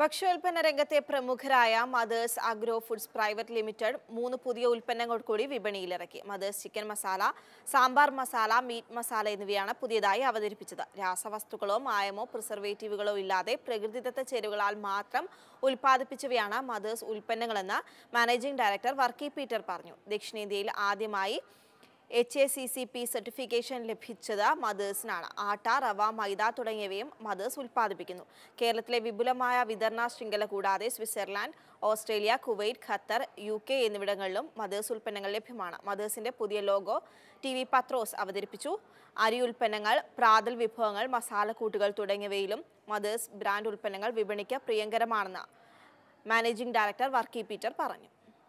ഭക്ഷ്യോൽപ്പന്ന രംഗത്തെ പ്രമുഖരായ mothers agro foods private limited മൂന്ന് പുതിയ ഉൽപ്പന്നങ്ങൾ കൂടി വിപണിയിലിറക്കി. Mothers chicken masala sambar masala meat masala എന്നിവയാണ് പുതിയതായി അവതരിപ്പിച്ചത്. രാസവസ്തുക്കളോ മായമോ പ്രിസർവേറ്റീവുകളോ ഇല്ലാതെ പ്രകൃതിദത്ത ചേരുവകളാൽ മാത്രം ഉൽപ്പാദിപ്പിച്ചവയാണ് മദേഴ്സ് ഉൽപ്പന്നങ്ങളെന്ന് മാനേജിംഗ് ഡയറക്ടർ വർക്കി പീറ്റർ പറഞ്ഞു. ദക്ഷിണേന്ത്യയിൽ ആദ്യമായി H A C C P certification ലഭിച്ചത് മദേഴ്സിനാണ് ആട്ട റവ മൈദ തുടങ്ങിയവയും മദേഴ്സ് ഉൽപ്പാദിപ്പിക്കുന്നു. കേരളത്തിലെ വിപുലമായ വിതരണ ശൃംഖല കൂടാതെ Switzerland Australia Kuwait Qatar U K എന്നിവിടങ്ങളിലും മദേഴ്സ് ഉൽപ്പന്നങ്ങൾ ലഭ്യമാണ്. മദേഴ്സിന്റെ പുതിയ ലോഗോ ടി വി പത്രോസ് അവതരിപ്പിച്ചു. അരി ഉൽപ്പന്നങ്ങൾ പ്രാതൽ വിഭവങ്ങൾ മസാലക്കൂട്ടുകൾ തുടങ്ങിയവയിലും മദേഴ്സ് ബ്രാൻഡ് ഉൽപ്പന്നങ്ങൾ വിപണിക്ക് പ്രിയങ്കരമാണെന്ന് മാനേജിംഗ് ഡയറക്ടർ വർക്കി പീറ്റർ പറഞ്ഞു.